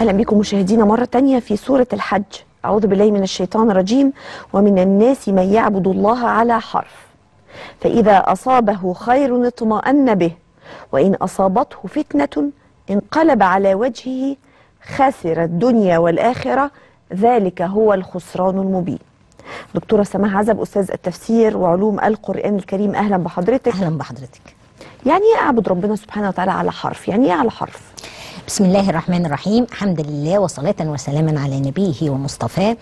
أهلا بكم مشاهدينا مرة تانية في سورة الحج. أعوذ بالله من الشيطان الرجيم. ومن الناس من يعبد الله على حرف. فإذا أصابه خير اطمأن به. وإن أصابته فتنة انقلب على وجهه خسر الدنيا والآخرة. ذلك هو الخسران المبين. دكتورة سماح عزب أستاذ التفسير وعلوم القرآن الكريم أهلا بحضرتك. أهلا بحضرتك. يعني إيه أعبد ربنا سبحانه وتعالى على حرف؟ يعني إيه على حرف؟ بسم الله الرحمن الرحيم. الحمد لله وصلاة وسلاما على نبيه ومصطفاه.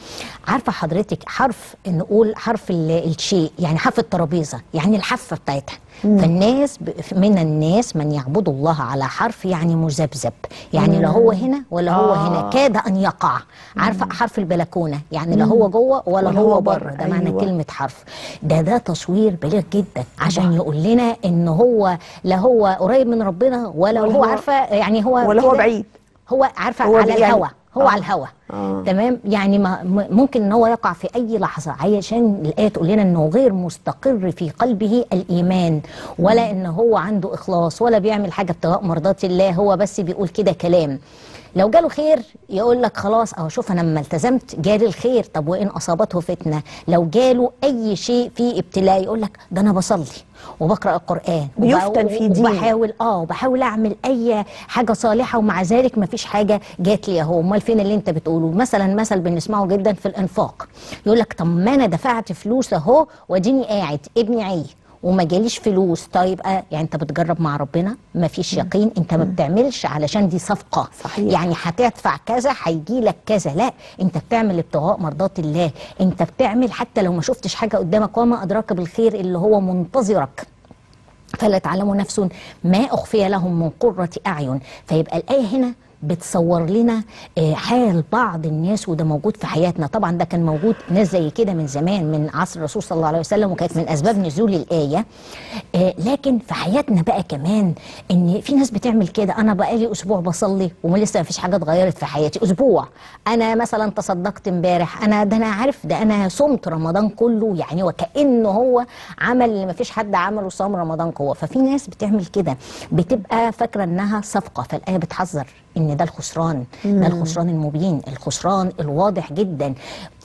عارفة حضرتك حرف نقول حرف ال- الشيء يعني حرف الترابيزة يعني الحافة بتاعتها. فالناس ب- من الناس من يعبد الله على حرف يعني مذبذب. يعني لا هو هنا ولا هو آه. هنا كاد أن يقع. عارفة حرف البلكونة؟ يعني لا هو جوه ولا هو بره. ده معنى أيوة. كلمة حرف. ده ده تصوير بليغ جدا. عشان يقول لنا إن هو لا هو قريب من ربنا ولا, ولا هو عارفة يعني هو ولا هو بعيد. هو عارفة على يعني- الهوا. هو آه. على الهوا آه. تمام يعني ما ممكن إن هو يقع في أي لحظة عشان الآية تقول لنا إنه غير مستقر في قلبه الإيمان ولا إن هو عنده إخلاص ولا بيعمل حاجة ابتغاء مرضات الله هو بس بيقول كده كلام لو جاله خير يقول لك خلاص أهو شوف أنا لما التزمت جالي الخير طب وإن أصابته فتنة؟ لو جاله أي شيء فيه ابتلاء يقول لك ده أنا بصلي وبقرأ القرآن بيفتن في دين. وبحاول آه وبحاول أعمل أي حاجة صالحة ومع ذلك ما فيش حاجة جات لي أهو. أمال فين اللي أنت بتقوله؟ مثلا مثل بنسمعه جدا في الإنفاق. يقول لك طب ما أنا دفعت فلوس أهو وأديني قاعد ابني عيه وما جاليش فلوس. طيب آه يعني انت بتجرب مع ربنا؟ ما فيش يقين. انت ما بتعملش علشان دي صفقة. صحيح. يعني هتدفع كذا هيجي لك كذا. لا انت بتعمل ابتغاء مرضات الله. انت بتعمل حتى لو ما شفتش حاجة قدامك وما أدراك بالخير اللي هو منتظرك. فلا تعلم نفس ما أخفي لهم من قرة أعين. فيبقى الآية هنا بتصور لنا آه، حال بعض الناس وده موجود في حياتنا. طبعا ده كان موجود ناس زي كده من زمان من عصر الرسول صلى الله عليه وسلم وكانت من أسباب نزول الآية. آه، لكن في حياتنا بقى كمان إن في ناس بتعمل كده. أنا بقالي أسبوع بصلي ولسه ما فيش حاجة اتغيرت في حياتي. أسبوع. أنا مثلا تصدقت امبارح. أنا ده أنا عارف ده أنا صمت رمضان كله يعني وكأنه هو عمل اللي ما فيش حد عمله صام رمضان قوة. ففي ناس بتعمل كده. بتبقى فاكرة إنها صفقة فالآية بتحذر. إن ده الخسران ده الخسران المبين الخسران الواضح جدا.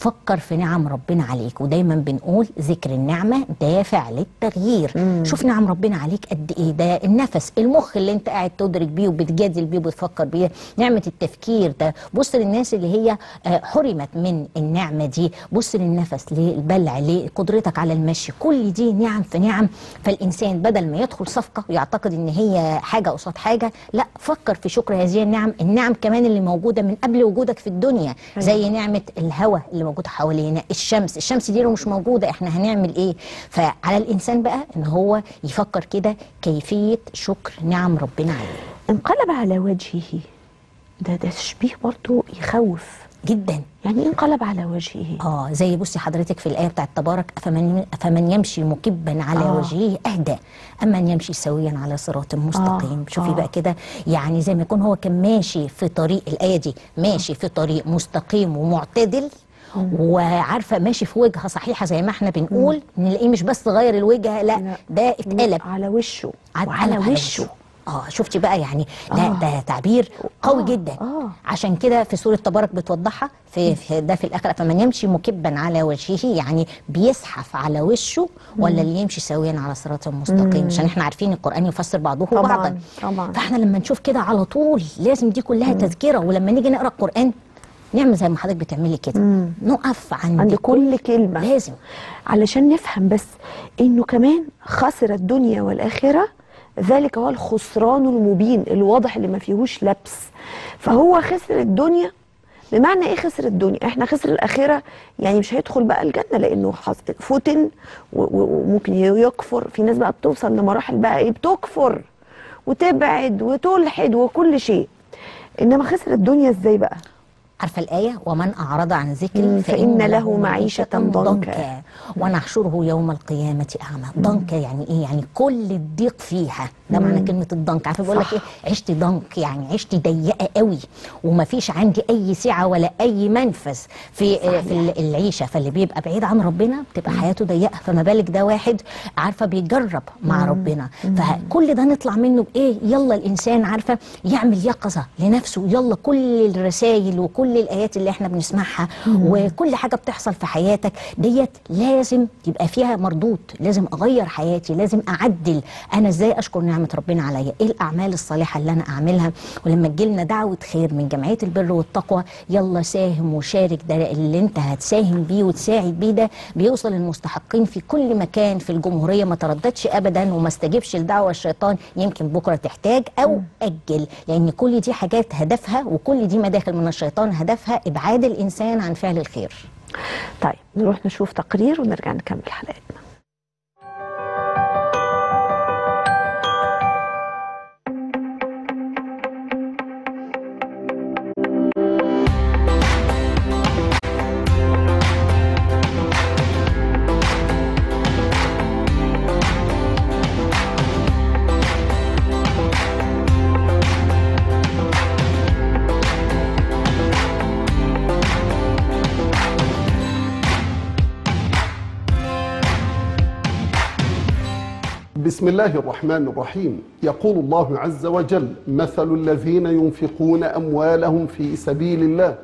فكر في نعم ربنا عليك. ودايما بنقول ذكر النعمة دافع للتغيير. شوف نعم ربنا عليك قد إيه. ده النفس المخ اللي انت قاعد تدرك بيه وبتجادل بيه وبتفكر بيه نعمة التفكير ده. بص للناس اللي هي آه، حرمت من النعمة دي. بص للنفس للبلع لقدرتك على المشي. كل دي نعم في نعم. فالإنسان بدل ما يدخل صفقة ويعتقد إن هي حاجة قصاد حاجة لا فكر في شكر هذه النعم. النعم كمان اللي موجودة من قبل وجودك في الدنيا. زي نعمة الهواء اللي موجود حوالينا. الشمس الشمس دي لو مش موجودة إحنا هنعمل إيه؟ فعلى الإنسان بقى إن هو يفكر كده كيفية شكر نعم ربنا عليه. انقلب على وجهه. ده ده تشبيه برضو يخوف. جدا. يعني إيه انقلب على وجهه؟ آه زي بصي حضرتك في الآية بتاعت تبارك فمن فمن يمشي مكبا على آه. وجهه أهدى اما من يمشي سويا على صراط مستقيم. آه، شوفي آه. بقى كده يعني زي ما يكون هو كان ماشي في طريق الآية دي ماشي في طريق مستقيم ومعتدل وعارفة ماشي في وجهة صحيحة زي ما إحنا بنقول نلاقيه مش بس غير الوجهة لا, لا. ده اتقلب. على وشه. على, وشه. آه شفتي بقى يعني ده آه. ده تعبير قوي آه، جدا. آه. عشان كده في سورة تبارك بتوضحها في, في ده في الاخره فمن يمشي مكبا على وجهه يعني بيزحف على وشه ولا اللي يمشي سويا على صراط مستقيم. عشان إحنا عارفين القرآن يفسر بعضه طبعاً، بعضا. طبعاً. فإحنا لما نشوف كده على طول لازم دي كلها تذكرة. ولما نيجي نقرأ القرآن نعمل زي ما حضرتك بتعملي كده. نقف عند, عند كل كلمة. لازم. علشان نفهم بس إنه كمان خسر الدنيا والآخرة ذلك هو الخسران المبين الواضح اللي ما فيهوش لبس. فهو خسر الدنيا. بمعنى إيه خسر الدنيا؟ إحنا خسر الآخرة يعني مش هيدخل بقى الجنة لأنه فتن وممكن يكفر. في ناس بقى بتوصل لمراحل بقى إيه؟ بتكفر وتبعد وتلحد وكل شيء. إنما خسر الدنيا إزاي بقى؟ عارفة الآية؟ ومن أعرض عن ذكري فإن له معيشة ضنكا. ونحشره يوم القيامة أعمى. ضنكا يعني إيه؟ يعني كل الضيق فيها. ده معنى كلمة الضنك. عارفة بقول لك. إيه؟ عشت ضنك يعني عشت ضيقة قوي. وما فيش عندي أي سعة ولا أي منفذ في صحيح. في ال- العيشة. فاللي بيبقى بعيد عن ربنا بتبقى حياته ضيقة. فما بالك ده واحد عارفة بيجرب مع ربنا. فكل ده نطلع منه بإيه؟ يلا الإنسان عارفة يعمل يقظة لنفسه. يلا كل الرسائل وكل الآيات اللي إحنا بنسمعها وكل حاجة بتحصل في حياتك ديت لازم يبقى فيها مردود لازم أغير حياتي لازم أعدل. أنا إزاي أشكر نعمة ربنا عليا؟ إيه الأعمال الصالحة اللي أنا أعملها؟ ولما تجيلنا دعوة خير من جمعية البر والتقوى يلا ساهم وشارك ده اللي أنت هتساهم بيه وتساعد بيه ده بيوصل للمستحقين في كل مكان في الجمهورية. ما ترددش ابدا وما استجبش لدعوة الشيطان. يمكن بكرة تحتاج أو أجل لأن كل دي حاجات هدفها وكل دي مداخل من الشيطان هدفها إبعاد الإنسان عن فعل الخير. طيب نروح نشوف تقرير ونرجع نكمل حلقتنا. بسم الله الرحمن الرحيم. يقول الله عز وجل مثل الذين ينفقون أموالهم في سبيل الله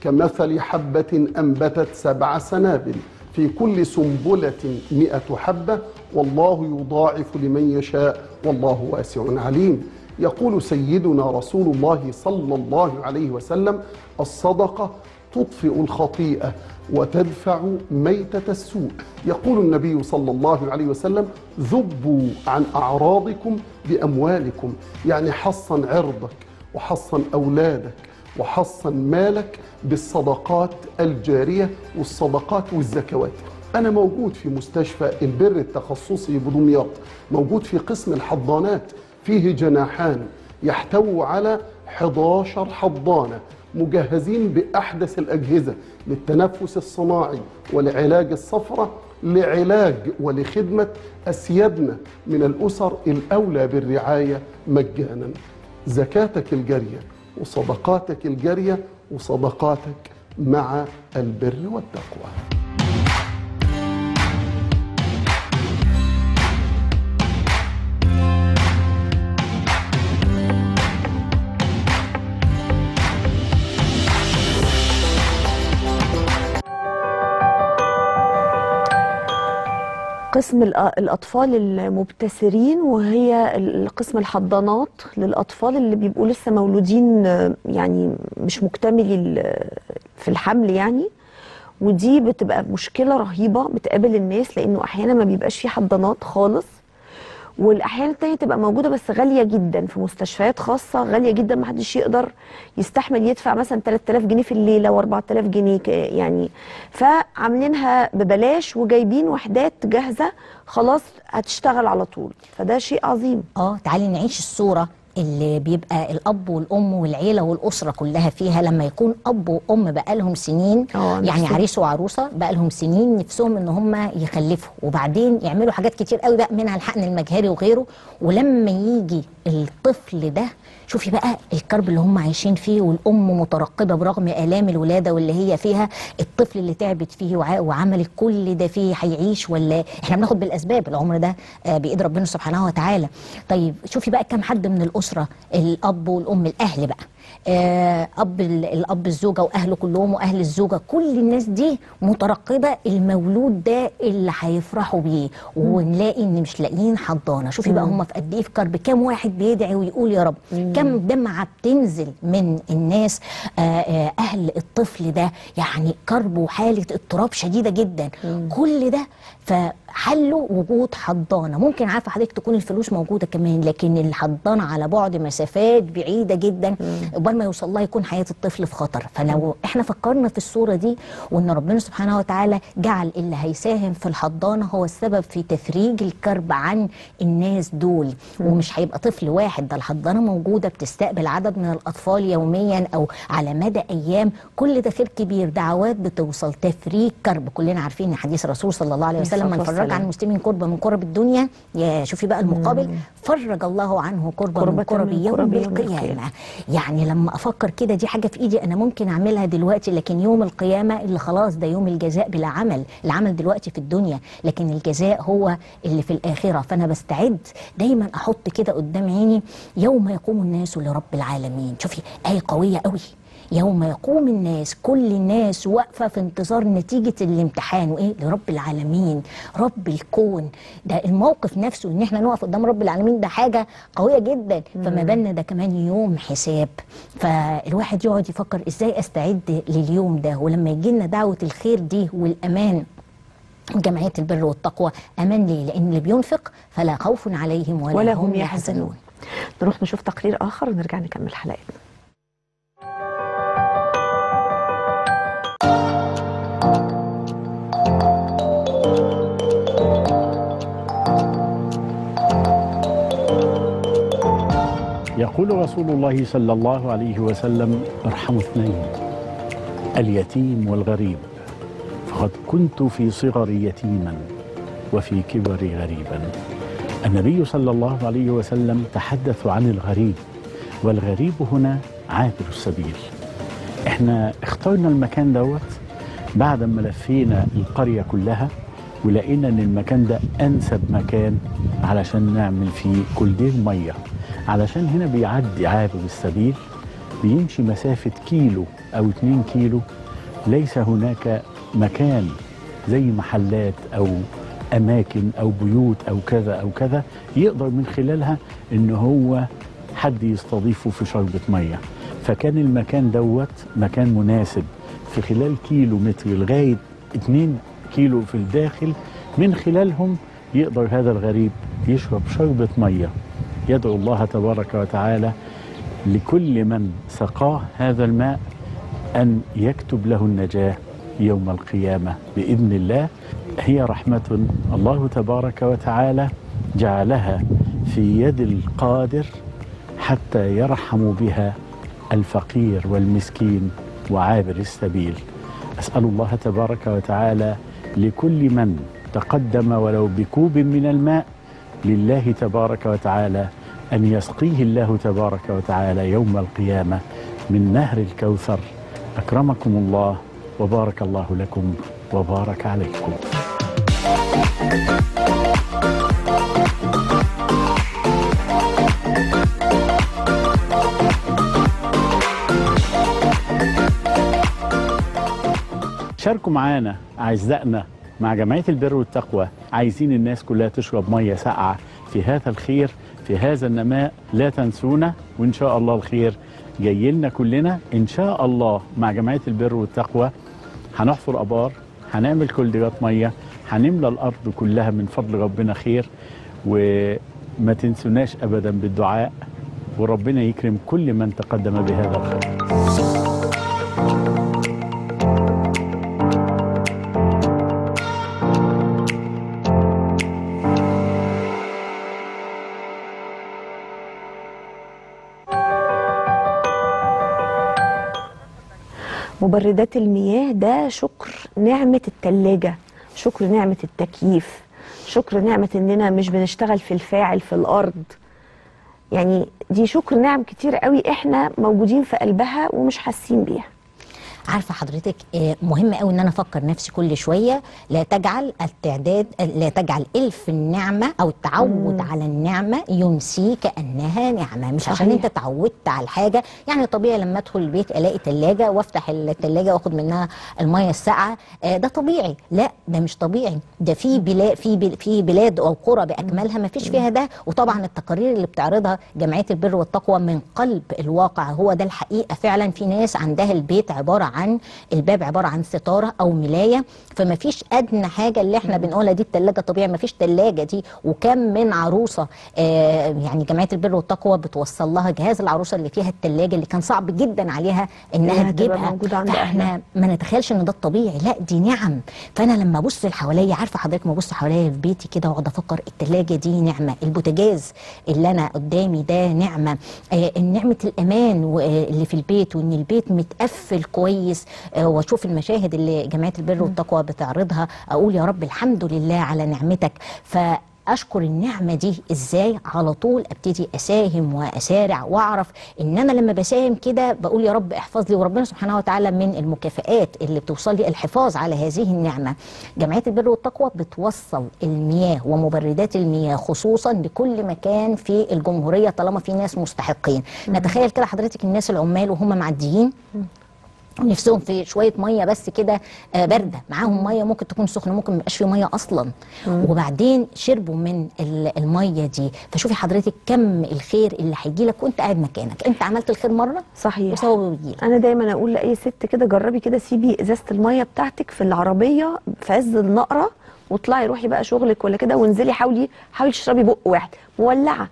كمثل حبة أنبتت سبع سنابل في كل سنبلة مئة حبة والله يضاعف لمن يشاء والله واسع عليم. يقول سيدنا رسول الله صلى الله عليه وسلم الصدقة تطفئ الخطيئة وتدفع ميتة السوء. يقول النبي صلى الله عليه وسلم ذبوا عن أعراضكم بأموالكم. يعني حصن عرضك وحصن أولادك وحصن مالك بالصدقات الجارية والصدقات والزكوات. أنا موجود في مستشفى البر التخصصي بدمياط موجود في قسم الحضانات فيه جناحان يحتوي على 11 حضانة. مجهزين بأحدث الأجهزة للتنفس الصناعي ولعلاج الصفرة لعلاج ولخدمة أسيادنا من الأسر الأولى بالرعاية مجانا. زكاتك الجارية وصدقاتك الجارية وصدقاتك مع البر والتقوى. قسم الأ- الأطفال المبتسرين وهي قسم الحضانات للأطفال اللي بيبقوا لسه مولودين يعني مش مكتملي في الحمل يعني. ودي بتبقى مشكلة رهيبة بتقابل الناس لأنه أحيانا ما بيبقاش في حضانات خالص. والأحيان التانية تبقى موجودة بس غالية جدا في مستشفيات خاصة غالية جدا ما حدش يقدر يستحمل يدفع مثلا 3000 جنيه في الليلة و4000 جنيه يعني. فعاملينها ببلاش وجايبين وحدات جاهزة خلاص هتشتغل على طول. فده شيء عظيم. آه تعالي نعيش الصورة. اللي بيبقى الأب والأم والعيلة والأسرة كلها فيها لما يكون أب وأم بقالهم سنين آه، يعني. عريس وعروسة بقالهم سنين نفسهم إن هم يخلفوا وبعدين يعملوا حاجات كتير قوي بقى منها الحقن المجهري وغيره ولما يجي الطفل ده شوفي بقى الكرب اللي هم عايشين فيه والأم مترقبة برغم آلام الولادة واللي هي فيها الطفل اللي تعبت فيه وع- وعملت كل ده فيه هيعيش ولا إحنا بناخد بالأسباب العمر ده آه، بإيد ربنا سبحانه وتعالى. طيب شوفي بقى كم حد من الأسرة الأب والأم الأهل بقى. أب ال- الأب الزوجة وأهله كلهم وأهل الزوجة كل الناس دي مترقبة المولود ده اللي هيفرحوا بيه. ونلاقي إن مش لاقيين حضانة. شوفي بقى هم في قد إيه في كرب كام واحد بيدعي ويقول يا رب. كم دمعه بتنزل من الناس آه، آه، أهل الطفل ده. يعني كرب وحاله اضطراب شديدة جدا. كل ده فحلوا وجود حضانة. ممكن عارفة حضرتك تكون الفلوس موجودة كمان لكن الحضانة على بعد مسافات بعيدة جدا عقبال ما يوصل لها يكون حياة الطفل في خطر. فلو إحنا فكرنا في الصورة دي وإن ربنا سبحانه وتعالى جعل اللي هيساهم في الحضانة هو السبب في تفريج الكرب عن الناس دول. ومش هيبقى طفل واحد ده الحضانة موجودة بتستقبل عدد من الأطفال يوميا أو على مدى أيام. كل ده خير كبير دعوات بتوصل تفريج كرب. كلنا عارفين حديث الرسول صلى الله عليه وسلم من الصلاة فرج. عن المسلمين كربة من كرب الدنيا. يا شوفي بقى المقابل. فرج الله عنه كربة من كربة كرب من يوم كرب يوم القيامة. يعني لما أفكر كده دي حاجة في إيدي أنا ممكن أعملها دلوقتي لكن يوم القيامة اللي خلاص ده يوم الجزاء بلا عمل. العمل دلوقتي في الدنيا لكن الجزاء هو اللي في الآخرة. فأنا بستعد دايما أحط كده قدام عيني يوم يقوم الناس لرب العالمين. شوفي آية قوية قوي يوم يقوم الناس كل الناس واقفة في انتظار نتيجة الامتحان. وإيه؟ لرب العالمين رب الكون. ده الموقف نفسه إن إحنا نقف قدام رب العالمين ده حاجة قوية جدا. فما بالنا ده كمان يوم حساب. فالواحد يقعد يفكر إزاي أستعد لليوم ده. ولما يجي لنا دعوة الخير دي والأمان جمعية البر والتقوى أمان ليه؟ لأن اللي بينفق فلا خوف عليهم ولا, ولا هم يحزنون. نروح نشوف تقرير آخر ونرجع نكمل حلقتنا. يقول رسول الله صلى الله عليه وسلم ارحموا اثنين اليتيم والغريب فقد كنت في صغري يتيما وفي كبري غريبا. النبي صلى الله عليه وسلم تحدث عن الغريب والغريب هنا عابر السبيل. إحنا اخترنا المكان دوت بعد ما لفينا القرية كلها ولقينا إن المكان ده أنسب مكان علشان نعمل فيه كولدين مية. علشان هنا بيعدي عابر السبيل بيمشي مسافة كيلو أو اتنين كيلو. ليس هناك مكان زي محلات أو أماكن أو بيوت أو كذا أو كذا يقدر من خلالها إن هو حد يستضيفه في شربة مية. فكان المكان دوت مكان مناسب. في خلال كيلو متر لغاية اتنين كيلو في الداخل من خلالهم يقدر هذا الغريب يشرب شربة مية. يدعو الله تبارك وتعالى لكل من سقاه هذا الماء أن يكتب له النجاة يوم القيامة بإذن الله. هي رحمة الله تبارك وتعالى جعلها في يد القادر حتى يرحم بها الفقير والمسكين وعابر السبيل. أسأل الله تبارك وتعالى لكل من تقدم ولو بكوب من الماء لله تبارك وتعالى أن يسقيه الله تبارك وتعالى يوم القيامة من نهر الكوثر. أكرمكم الله وبارك الله لكم وبارك عليكم. شاركوا معانا أعزائنا مع جمعية البر والتقوى. عايزين الناس كلها تشرب مية ساقعة في هذا الخير في هذا النماء لا تنسونا وإن شاء الله الخير جاي لنا كلنا. إن شاء الله مع جمعية البر والتقوى هنحفر أبار هنعمل كولدرات مية هنملى الأرض كلها من فضل ربنا خير. وما تنسوناش أبدا بالدعاء وربنا يكرم كل من تقدم بهذا الخير. مبردات المياه ده شكر نعمة التلاجة شكر نعمة التكييف شكر نعمة إننا مش بنشتغل في الفاعل في الأرض. يعني دي شكر نعم كتير قوي إحنا موجودين في قلبها ومش حاسين بيها. عارفة حضرتك آه، مهم قوي إن أنا أفكر نفسي كل شوية لا تجعل التعداد لا تجعل إلف النعمة أو التعود على النعمة ينسي كانها نعمة مش عشان صحيح. أنت اتعودت على الحاجة يعني طبيعي لما أدخل البيت ألاقي ثلاجه وأفتح الثلاجه وأخد منها المية الساقعة آه، ده طبيعي. لا ده مش طبيعي. ده في بلاد في في بلاد أو قرى بأكملها ما فيش فيها ده. وطبعا التقارير اللي بتعرضها جمعية البر والتقوى من قلب الواقع هو ده الحقيقة. فعلا في ناس عندها البيت عبارة عن الباب عبارة عن ستارة أو ملاية فما فيش أدنى حاجة اللي إحنا بنقولها دي الثلاجه طبيعي ما فيش ثلاجه دي. وكم من عروسة آه يعني جمعية البر والتقوى بتوصل لها جهاز العروسة اللي فيها الثلاجه اللي كان صعب جدا عليها إنها تجيبها. فإحنا. ما نتخيلش إن ده الطبيعي. لا دي نعم. فأنا لما أبص حواليا عارفة حضرتك ما أبص حواليا في بيتي كده وأقعد أفكر الثلاجه دي نعمة البوتاجاز اللي أنا قدامي ده نعمة آه نعمة الأمان آه، اللي في البيت وإن البيت متقفل كويس. آه وأشوف المشاهد اللي جمعية البر والتقوى بتعرضها أقول يا رب الحمد لله على نعمتك. ف اشكر النعمة دي إزاي؟ على طول أبتدي أساهم وأسارع وأعرف إن أنا لما بساهم كده بقول يا رب احفظ لي وربنا سبحانه وتعالى من المكافئات اللي بتوصل لي الحفاظ على هذه النعمة. جمعية البر والتقوى بتوصل المياه ومبردات المياه خصوصا لكل مكان في الجمهورية طالما في ناس مستحقين. نتخيل كده حضرتك الناس العمال وهم معديين؟ نفسهم في شوية مية بس كده آه، باردة. معاهم مية ممكن تكون سخنة ممكن ما يبقاش في مية أصلا. وبعدين شربوا من ال- المية دي. فشوفي حضرتك كم الخير اللي هيجي لك وانت قاعد مكانك. انت عملت الخير مرة صحيح. وثوابه بيجي لك أنا دايما أقول لأي ست كده جربي كده سيبي إزازة المية بتاعتك في العربية في عز النقرة واطلعي روحي بقى شغلك ولا كده وانزلي حاولي حاولي تشربي بق واحد. مولعة.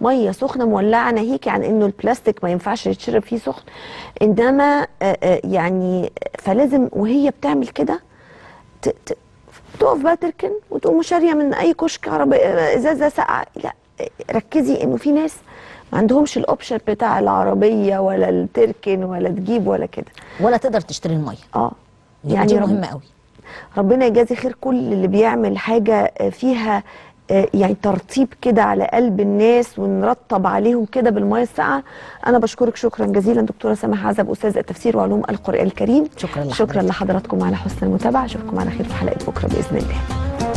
ميه سخنة مولعة ناهيكي عن إنه البلاستيك ما ينفعش يتشرب فيه سخن. إنما آه، آه، يعني فلازم وهي بتعمل كده تقف بقى تركن وتقوم شارية من أي كشك عربيه إزازة ساقعة. لا ركزي إنه في ناس ما عندهمش الاوبشن بتاع العربية ولا التركن ولا تجيب ولا كده. ولا تقدر تشتري المية. آه يعني دي مهمة قوي. ربنا يجازي خير كل اللي بيعمل حاجة فيها يعني ترطيب كده على قلب الناس ونرطب عليهم كده بالميه الساقعة. أنا بشكرك شكرا جزيلا دكتورة سماح عزب أستاذ التفسير وعلوم القرآن الكريم. شكرا لحضرتك. شكرا لحضراتكم على حسن المتابعة أشوفكم على خير في حلقة بكرة بإذن الله.